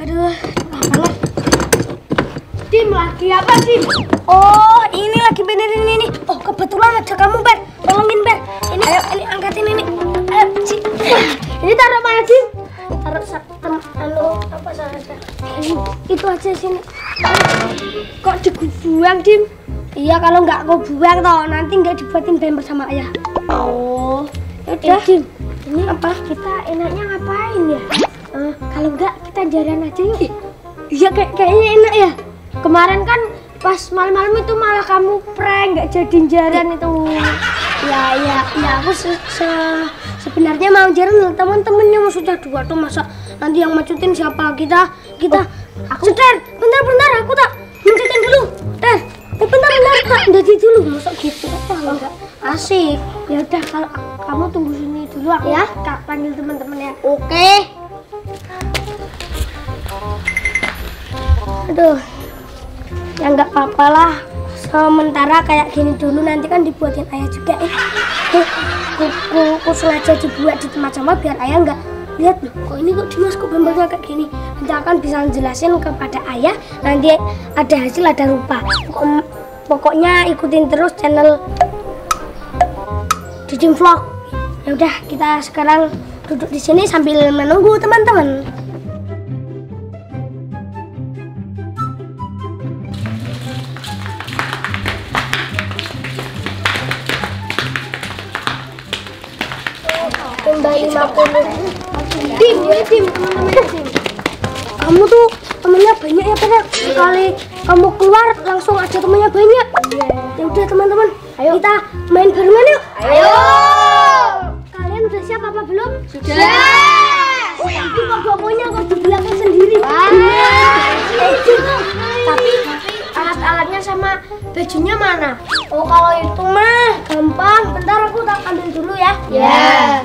Aduh, apalah. Dim lagi apa Dim? Oh, ini lagi benerin ini. Oh, kebetulan ada kamu Ben. Tolongin Ben. Ini, ayo, ini angkatin ini. Ayo, si. Ini taruh mana Dim? Taruh tem, halo apa saja? Itu aja sini. Kok dibuang Dim? Iya, kalau nggak kau buang toh nanti nggak dibuatin bemper bersama ayah. Oh, ya eh, udah. Eh, Dim, ini apa? Kita enaknya ngapain ya? Uh, kalau nggak jalan aja yuk. Iya, kayak kayaknya enak ya. Kemarin kan pas malam-malam itu malah kamu prank nggak jadi jalan itu. Ya, ya, ya aku se- se- sebenarnya mau jalan teman-temannya mau sudah dua tuh masa nanti yang macutin siapa kita kita aku Sudah, bentar bentar aku tak mencutin dulu. Eh, eh bentar bentar tak jadi dulu masa gitu apa enggak asik. Ya udah kalau kamu tunggu sini dulu aku ya kak panggil teman-teman ya. Oke. Aduh, ya nggak apa-apa lah. Sementara kayak gini dulu nanti kan dibuatin ayah juga eh. Ku, ku, ku, ku sengaja dibuat di tempat sama biar ayah nggak lihat loh. Kok ini kok Dimas kok gambarnya kayak gini? Nanti akan bisa jelasin kepada ayah. Nanti ada hasil ada rupa. Pokok- pokoknya ikutin terus channel Didin Vlog. Ya udah kita sekarang duduk di sini sambil menunggu teman-teman. Tim ini tim teman-teman tim. Kamu tuh temennya banyak ya pernah sekali kamu keluar langsung aja temennya banyak. Ya udah teman-teman ayo. kita main barengan yuk. Ayo. Kalian udah siap apa belum? Sudah. Tapi kok pokoknya kok di belakang sendiri. Tapi alat-alatnya sama bajunya mana? Oh kalau itu mah gampang. Bentar aku tak ambil dulu ya. Ya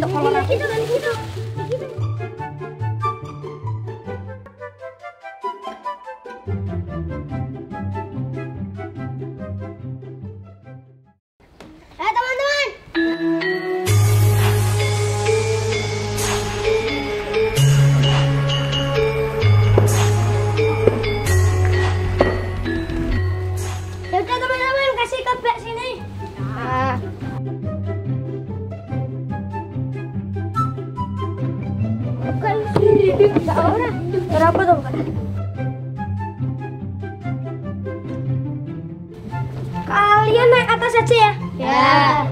Ya, gitu kalau Gini, Kalian naik atas aja ya. Ya. ya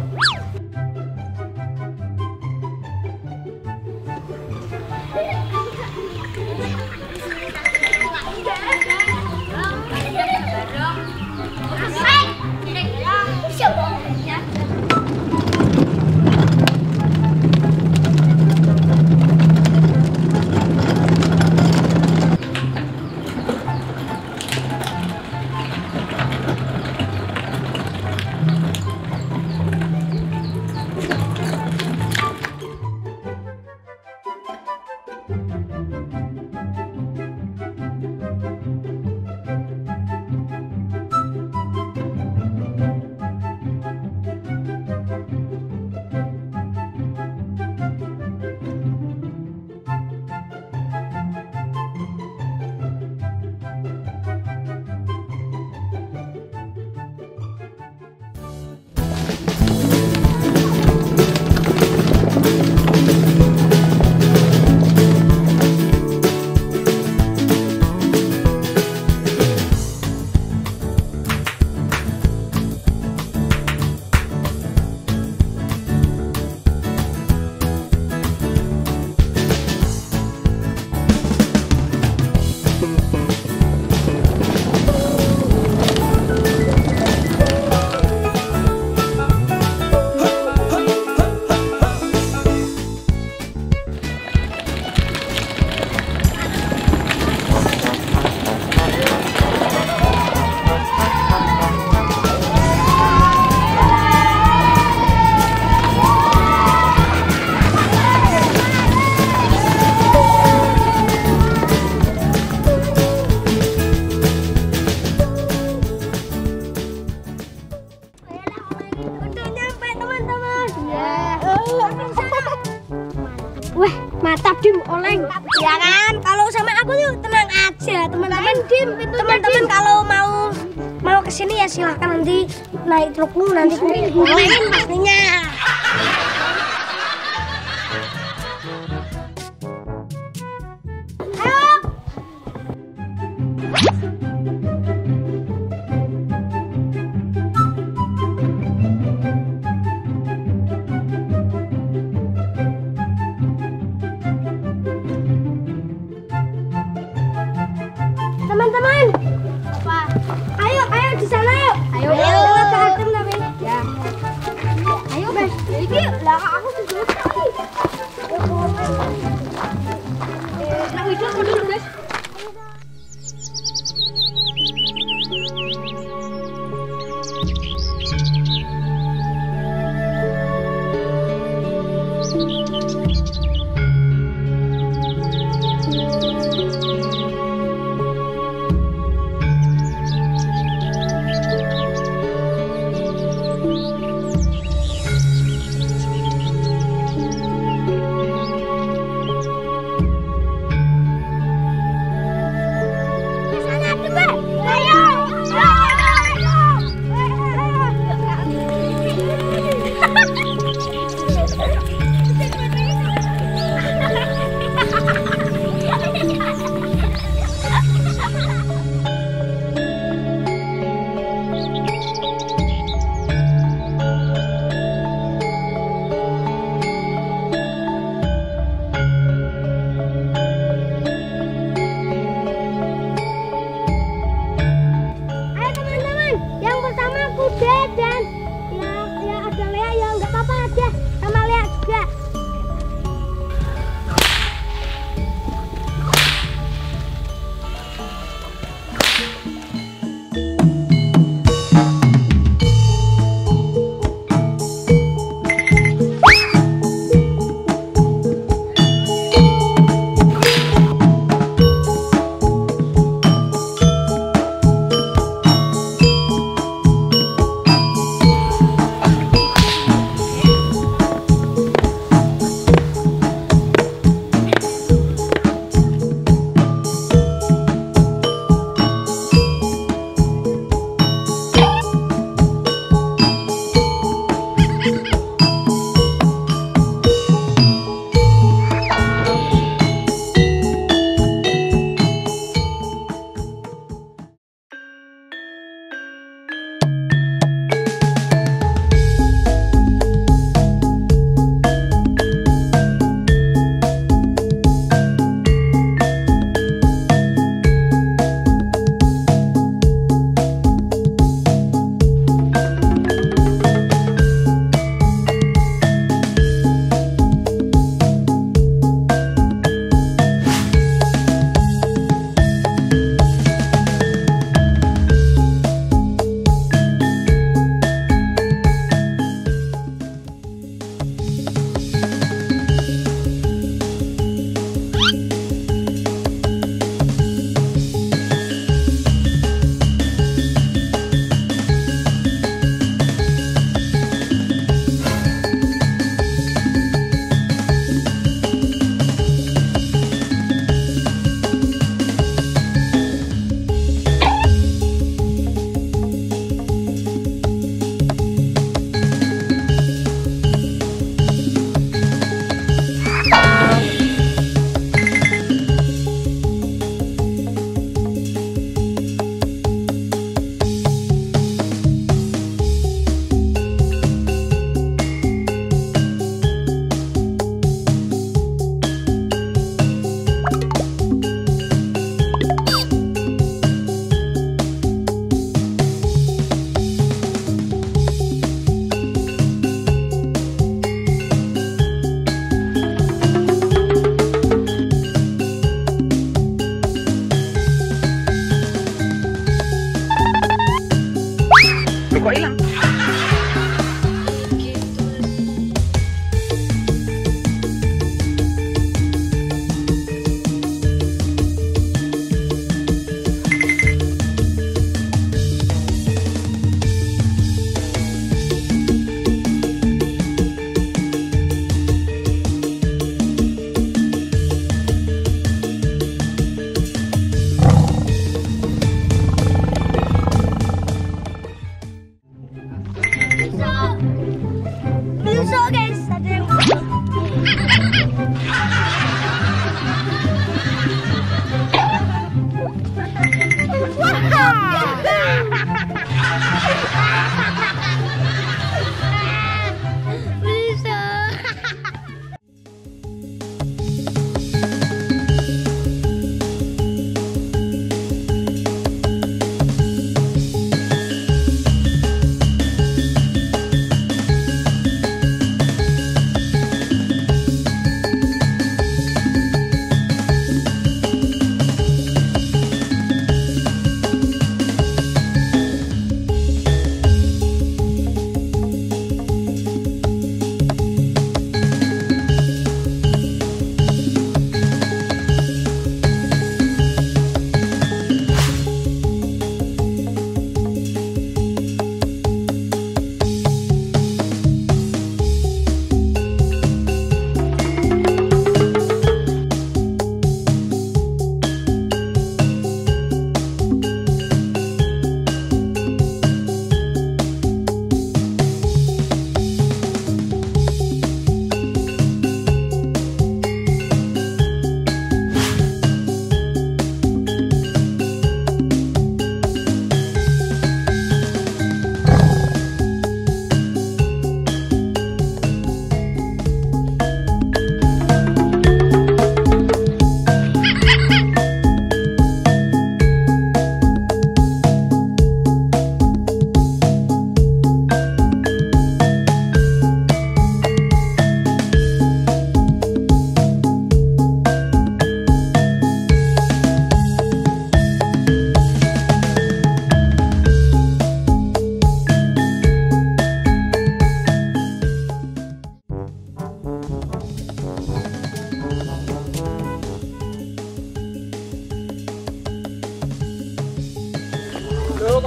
teman-teman kalau mau mau ke sini ya silahkan nanti naik truk dulu nanti main pastinya teman-teman Apa? ayo ayo di sana yuk Ayo. ayo Hatem tapi Ya. Ayo, Bes. Iki lah aku sudah Nak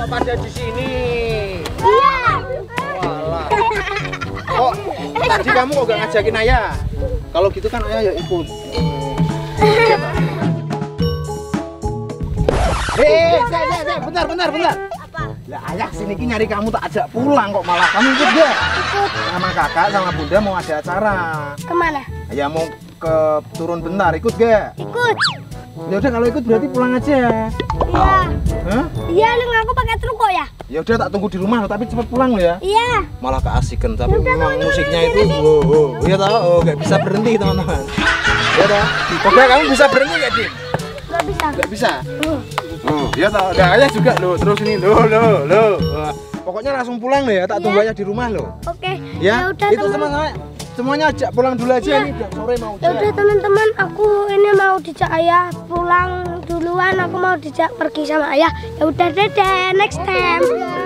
kok pada di sini? Iya. Walah. Kok tadi kamu kok gak ngajakin ayah? Kalau gitu kan ayah ya ikut. Eh, eh, eh, eh, bentar, bentar, bentar. Apa? Lah ayah sini ki nyari kamu tak ajak pulang kok malah kamu ikut gak? Ikut Sama kakak sama bunda mau ada acara. ke mana? Ayah mau ke turun bentar, ikut gak? Ikut. Ya udah kalau ikut berarti pulang aja. Iya. Hah? Iya, lu ngaku pakai truk kok ya? Ya udah tak tunggu di rumah tapi cepet pulang lo ya. Iya. Malah keasikan tapi Yaudah, memang teman-teman, musiknya itu oh, oh, ya tahu oh, gak bisa berhenti teman-teman. Ya tahu. Oke kamu bisa berhenti gak Din? Gak bisa. Gak bisa. Uh. Oh, ya tahu. Nah, ayah juga lo terus ini lo lo lo. Pokoknya langsung pulang lo ya, tak tunggu Iya. ayah di rumah lo. Oke. Ya, udah itu teman. teman-teman semuanya ajak pulang dulu aja Iya. nih, udah sore mau Ya udah teman-teman, aku ini dijak ayah pulang duluan. Aku mau dijak pergi sama ayah. Ya udah dadah, next time.